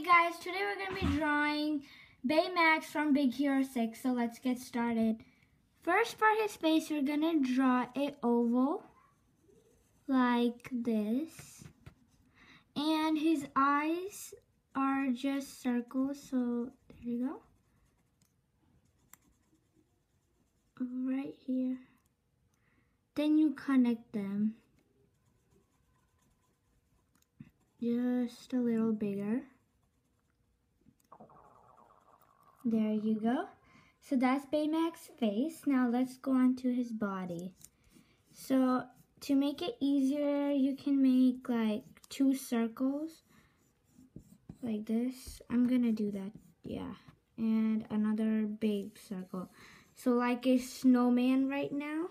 Hey guys, today we're going to be drawing Baymax from Big Hero 6, so let's get started. First for his face, we're going to draw a oval like this. And his eyes are just circles, so there you go. Right here. Then you connect them. Just a little bigger. There you go. So that's Baymax's face. Now let's go on to his body. So to make it easier, you can make like two circles like this. I'm gonna do that, yeah. And another big circle. So like a snowman right now.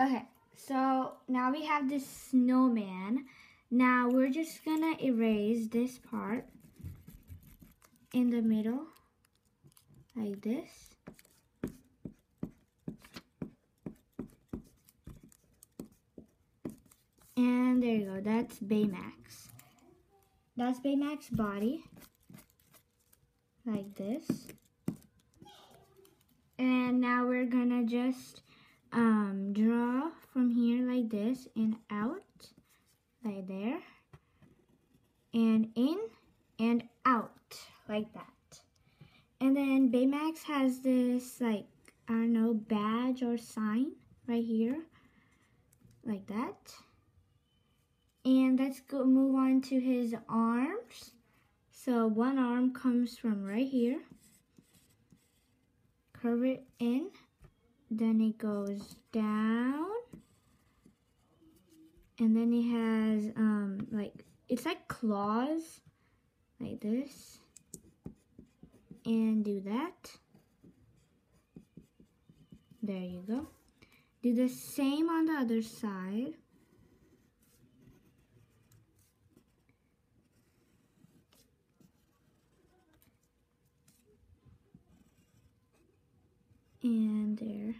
Okay, so now we have this snowman. Now we're just gonna erase this part in the middle like this. And there you go, that's Baymax. That's Baymax's body, like this. And now we're gonna just um, draw from here like this and out like there. And in and out like that. And then Baymax has this like I don't know badge or sign right here like that. And let's go move on to his arms. So one arm comes from right here. Curve it in. Then it goes down and then it has um like it's like claws like this. And do that. There you go. Do the same on the other side. And there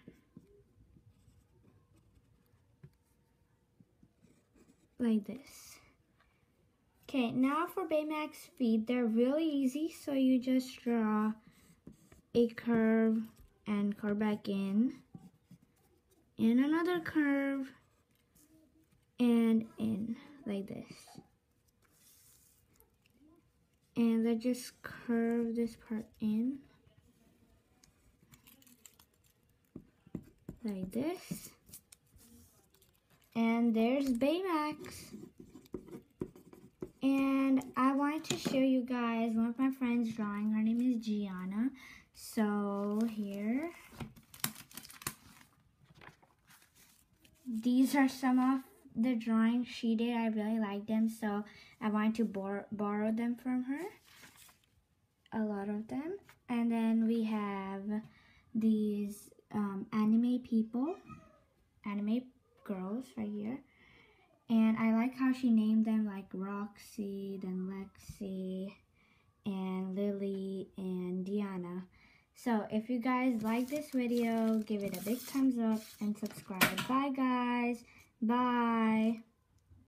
like this. Okay, now for Baymax feet, they're really easy, so you just draw a curve and curve back in, and another curve, and in, like this. And let's just curve this part in, like this. And there's Baymax. And I wanted to show you guys one of my friends drawing. Her name is Gianna. So here. These are some of the drawings she did. I really like them. So I wanted to bor borrow them from her. A lot of them. And then we have these um, anime people. Anime girls right here. And I like how she named them like Roxy, then Lexi, and Lily, and Diana. So if you guys like this video, give it a big thumbs up and subscribe. Bye guys. Bye.